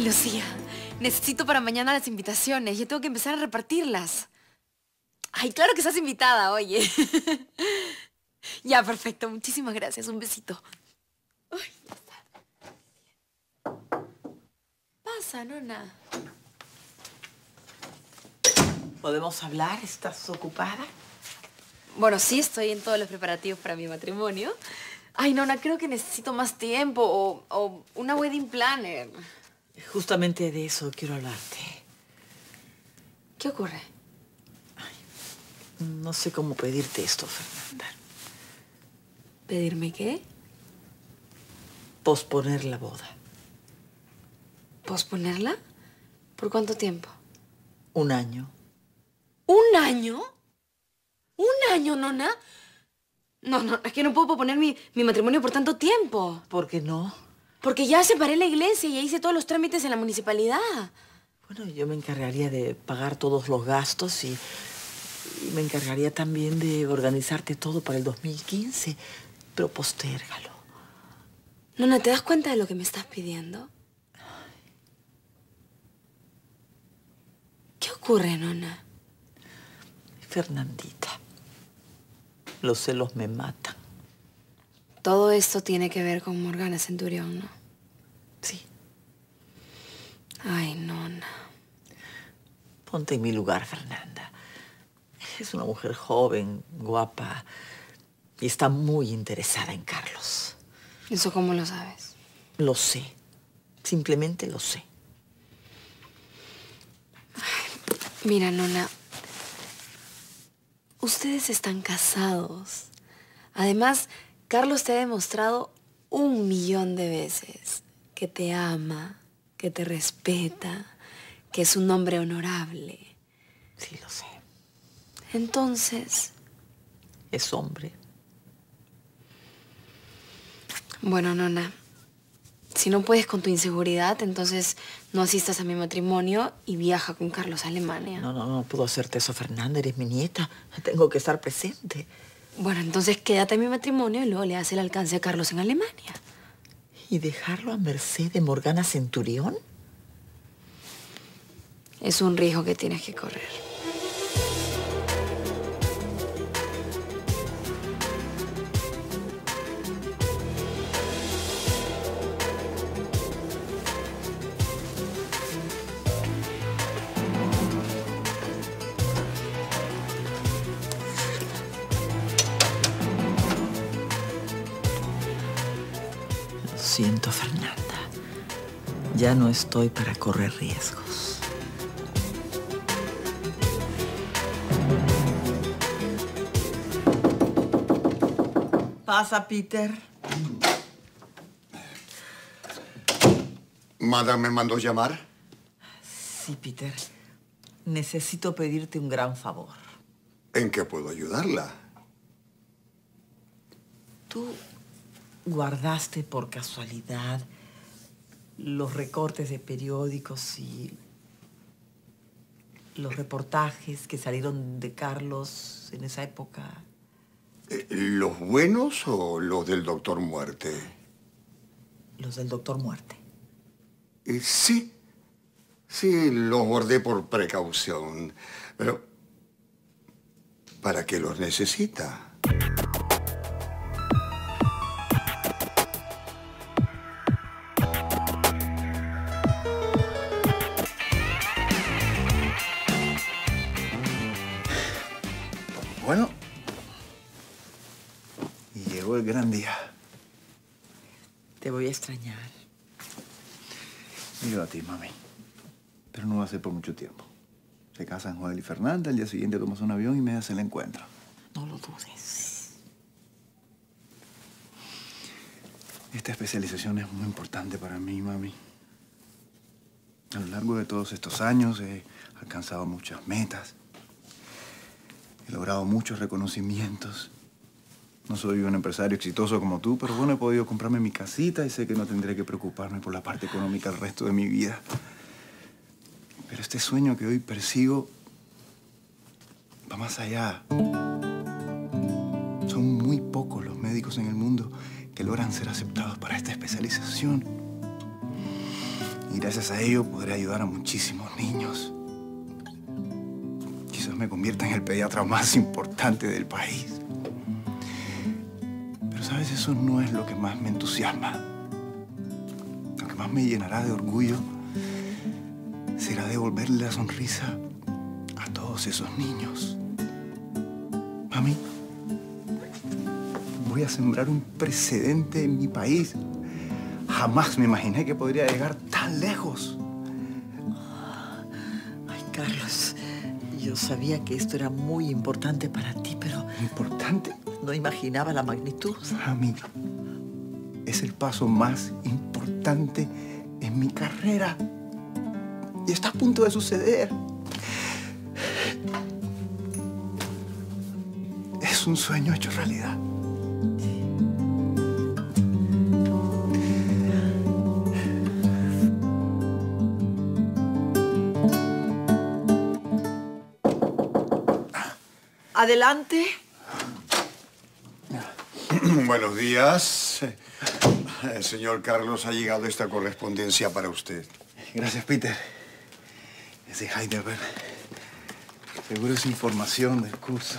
Ay, Lucía. Necesito para mañana las invitaciones. Ya tengo que empezar a repartirlas. Ay, claro que estás invitada, oye. ya, perfecto. Muchísimas gracias. Un besito. Ay, ya está. Pasa, nona. ¿Podemos hablar? ¿Estás ocupada? Bueno, sí, estoy en todos los preparativos para mi matrimonio. Ay, nona, creo que necesito más tiempo o, o una wedding planner. Justamente de eso quiero hablarte. ¿Qué ocurre? No sé cómo pedirte esto, Fernanda. ¿Pedirme qué? Posponer la boda. ¿Posponerla? ¿Por cuánto tiempo? Un año. ¿Un año? ¿Un año, nona? No, no, es que no puedo posponer mi, mi matrimonio por tanto tiempo. ¿Por qué no? Porque ya separé la iglesia y ya hice todos los trámites en la municipalidad. Bueno, yo me encargaría de pagar todos los gastos y, y me encargaría también de organizarte todo para el 2015. Pero postérgalo. Nona, ¿te das cuenta de lo que me estás pidiendo? ¿Qué ocurre, nona? Fernandita, los celos me matan. Todo esto tiene que ver con Morgana Centurión, ¿no? Sí. Ay, nona. Ponte en mi lugar, Fernanda. Es una mujer joven, guapa y está muy interesada en Carlos. ¿Eso cómo lo sabes? Lo sé. Simplemente lo sé. Mira, nona. Ustedes están casados. Además, Carlos te ha demostrado un millón de veces que te ama, que te respeta, que es un hombre honorable. Sí, lo sé. Entonces, Es hombre. bueno, nona, si no puedes con tu inseguridad, entonces no asistas a mi matrimonio y viaja con Carlos a Alemania. No, no, no puedo hacerte eso, Fernanda. Eres mi nieta. Tengo que estar presente. Bueno, entonces quédate en mi matrimonio y luego le das el alcance a Carlos en Alemania. ¿Y dejarlo a merced de Morgana Centurión? Es un riesgo que tienes que correr. Siento, Fernanda. Ya no estoy para correr riesgos. Pasa, Peter. ¿Madame me mandó llamar? Sí, Peter. Necesito pedirte un gran favor. ¿En qué puedo ayudarla? ¿Tú guardaste por casualidad los recortes de periódicos y los reportajes que salieron de Carlos en esa época? Eh, ¿Los buenos o los del doctor Muerte? Los del doctor Muerte. Eh, sí, sí, los guardé por precaución. Pero, ¿para qué los necesita? Bueno, y llegó el gran día. Te voy a extrañar. Mira a ti, mami. Pero no va a ser por mucho tiempo. Se casan Joel y Fernanda, el día siguiente tomas un avión y me das el encuentro. No lo dudes. Esta especialización es muy importante para mí, mami. A lo largo de todos estos años he alcanzado muchas metas. Logrado muchos reconocimientos. No soy un empresario exitoso como tú, pero bueno, he podido comprarme mi casita y sé que no tendré que preocuparme por la parte económica el resto de mi vida. Pero este sueño que hoy persigo va más allá. Son muy pocos los médicos en el mundo que logran ser aceptados para esta especialización. Y gracias a ello podré ayudar a muchísimos niños. Me convierta en el pediatra más importante del país. Pero sabes, eso no es lo que más me entusiasma. Lo que más me llenará de orgullo será devolverle la sonrisa a todos esos niños. Mami, voy a sembrar un precedente en mi país. Jamás me imaginé que podría llegar tan lejos. Ay, Carlos, yo sabía que esto era muy importante para ti, pero ¿Importante? no imaginaba la magnitud. Mami, es el paso más importante en mi carrera. Y está a punto de suceder. Es un sueño hecho realidad. Adelante. Buenos días. El señor Carlos ha llegado esta correspondencia para usted. Gracias, Peter. Es de Heidelberg. Seguro es información del curso.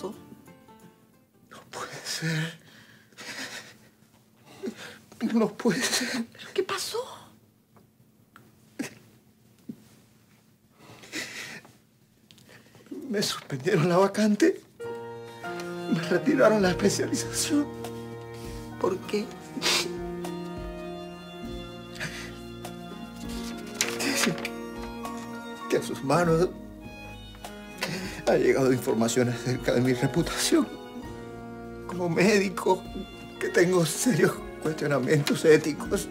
Pasó? No puede ser. No puede ser. ¿Pero qué pasó? Me suspendieron la vacante. Me retiraron la especialización. ¿Por qué? Dicen que a sus manos ha llegado información acerca de mi reputación como médico, que tengo serios cuestionamientos éticos.